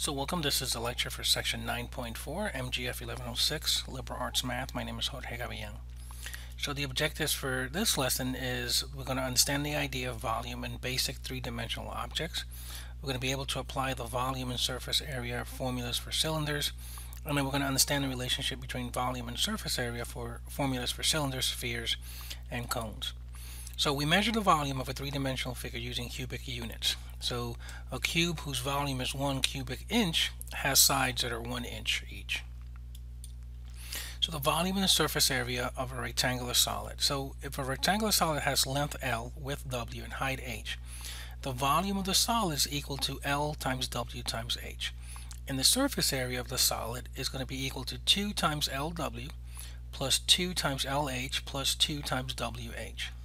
So welcome, this is a lecture for section 9.4, MGF 1106, Liberal Arts Math. My name is Jorge Gavillan. So the objectives for this lesson is we're going to understand the idea of volume in basic three-dimensional objects. We're going to be able to apply the volume and surface area formulas for cylinders, and then we're going to understand the relationship between volume and surface area for formulas for cylinders, spheres, and cones. So we measure the volume of a three-dimensional figure using cubic units. So a cube whose volume is one cubic inch has sides that are one inch each. So the volume and the surface area of a rectangular solid. So if a rectangular solid has length L, width W, and height H, the volume of the solid is equal to L times W times H. And the surface area of the solid is going to be equal to 2 times LW plus 2 times LH plus 2 times WH.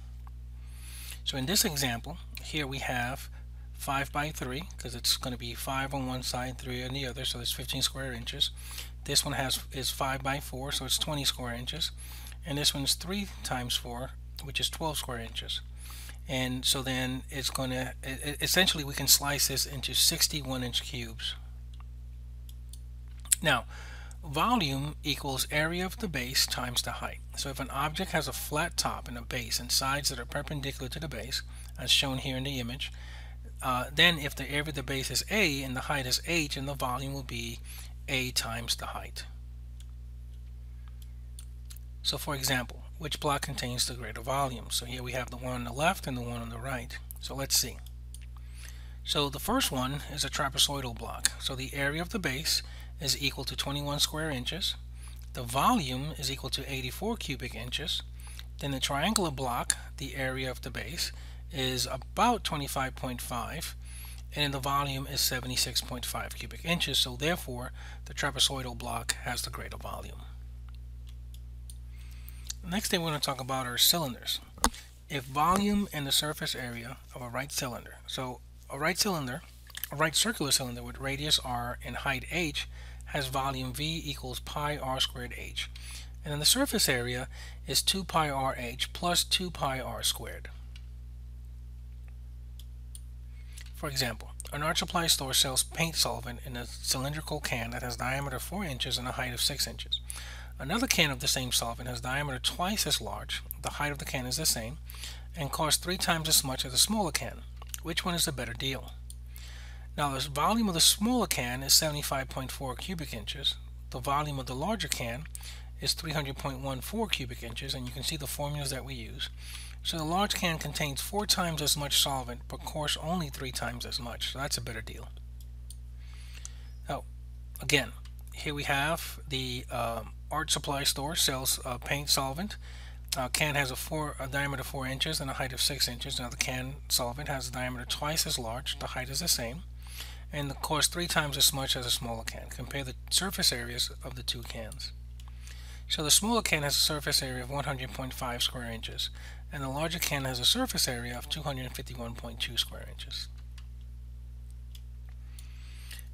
So in this example, here we have 5 by 3, because it's going to be 5 on one side, 3 on the other, so it's 15 square inches. This one has is 5 by 4, so it's 20 square inches. And this one's 3 times 4, which is 12 square inches. And so then it's going to, essentially we can slice this into 61 inch cubes. Now, volume equals area of the base times the height. So if an object has a flat top and a base and sides that are perpendicular to the base, as shown here in the image, uh, then if the area of the base is a and the height is h, and the volume will be a times the height. So for example, which block contains the greater volume? So here we have the one on the left and the one on the right. So let's see. So the first one is a trapezoidal block. So the area of the base is equal to 21 square inches. The volume is equal to 84 cubic inches. Then the triangular block, the area of the base, is about 25.5 and the volume is 76.5 cubic inches so therefore the trapezoidal block has the greater volume. Next thing we're going to talk about are cylinders. If volume and the surface area of a right cylinder, so a right cylinder, a right circular cylinder with radius r and height h has volume V equals pi r squared h. And then the surface area is 2 pi r h plus 2 pi r squared. For example, an supply store sells paint solvent in a cylindrical can that has diameter 4 inches and a height of 6 inches. Another can of the same solvent has diameter twice as large, the height of the can is the same, and costs three times as much as a smaller can. Which one is the better deal? Now the volume of the smaller can is 75.4 cubic inches. The volume of the larger can is 300.14 cubic inches, and you can see the formulas that we use. So the large can contains four times as much solvent, but course only three times as much. So that's a better deal. Now, again, here we have the um, art supply store sells uh, paint solvent. Uh, can has a, four, a diameter 4 inches and a height of 6 inches. Now the can solvent has a diameter twice as large. The height is the same and the cost three times as much as a smaller can. Compare the surface areas of the two cans. So the smaller can has a surface area of 100.5 square inches, and the larger can has a surface area of 251.2 square inches.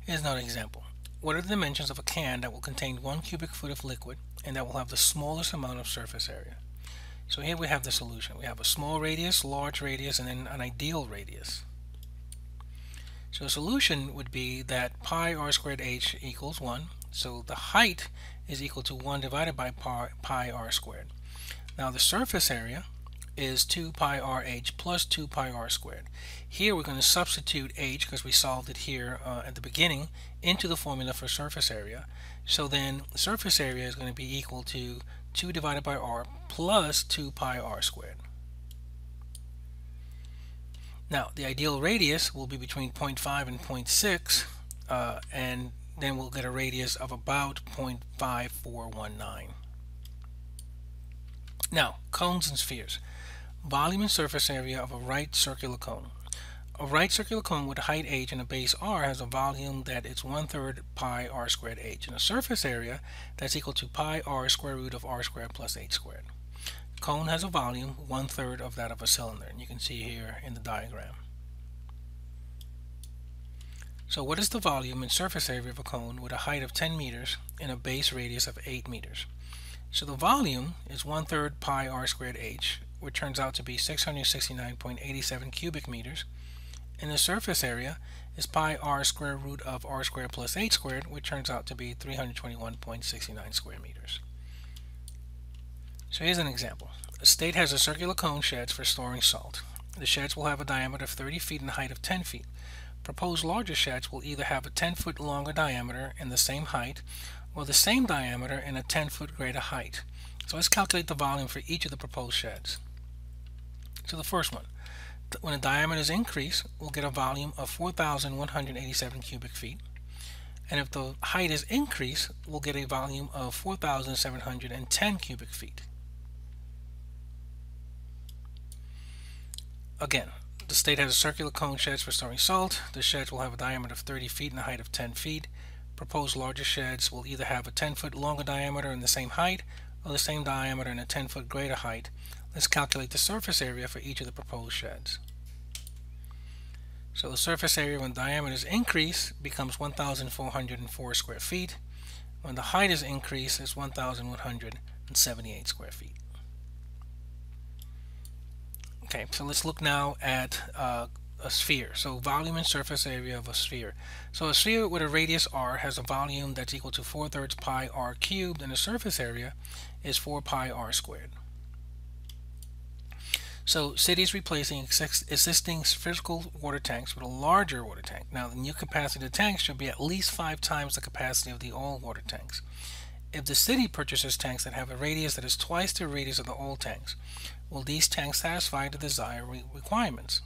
Here's another example. What are the dimensions of a can that will contain one cubic foot of liquid and that will have the smallest amount of surface area? So here we have the solution. We have a small radius, large radius, and then an ideal radius. So the solution would be that pi r squared h equals 1. So the height is equal to 1 divided by pi, pi r squared. Now the surface area is 2 pi r h plus 2 pi r squared. Here we're going to substitute h because we solved it here uh, at the beginning into the formula for surface area. So then surface area is going to be equal to 2 divided by r plus 2 pi r squared. Now, the ideal radius will be between 0.5 and 0.6, uh, and then we'll get a radius of about 0.5419. Now, cones and spheres. Volume and surface area of a right circular cone. A right circular cone with a height h and a base r has a volume that is one-third pi r squared h, and a surface area that's equal to pi r square root of r squared plus h squared cone has a volume one-third of that of a cylinder and you can see here in the diagram. So what is the volume and surface area of a cone with a height of 10 meters and a base radius of 8 meters? So the volume is one-third pi r squared h which turns out to be 669.87 cubic meters and the surface area is pi r square root of r squared plus h squared, which turns out to be 321.69 square meters. So here's an example. A state has a circular cone sheds for storing salt. The sheds will have a diameter of 30 feet and a height of 10 feet. Proposed larger sheds will either have a 10 foot longer diameter and the same height, or the same diameter and a 10 foot greater height. So let's calculate the volume for each of the proposed sheds. So the first one, when the diameter is increased, we'll get a volume of 4,187 cubic feet. And if the height is increased, we'll get a volume of 4,710 cubic feet. Again, the state has a circular cone sheds for storing salt. The sheds will have a diameter of 30 feet and a height of 10 feet. Proposed larger sheds will either have a 10 foot longer diameter and the same height, or the same diameter and a 10 foot greater height. Let's calculate the surface area for each of the proposed sheds. So the surface area when diameter is increased becomes 1,404 square feet. When the height is increased, it's 1,178 square feet. Okay, so let's look now at uh, a sphere. So volume and surface area of a sphere. So a sphere with a radius r has a volume that's equal to 4 thirds pi r cubed and the surface area is 4 pi r squared. So cities replacing existing physical water tanks with a larger water tank. Now the new capacity of the tanks should be at least five times the capacity of the old water tanks. If the city purchases tanks that have a radius that is twice the radius of the old tanks, will these tanks satisfy the desired re requirements?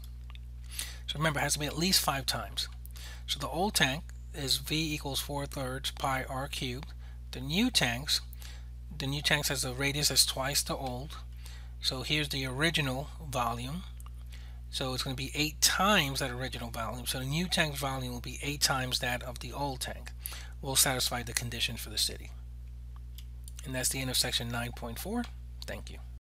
So remember, it has to be at least five times. So the old tank is V equals 4 thirds pi r cubed. The new tanks, the new tanks has a radius that's twice the old. So here's the original volume. So it's going to be 8 times that original volume. So the new tank's volume will be 8 times that of the old tank. Will satisfy the condition for the city. And that's the end of section 9.4. Thank you.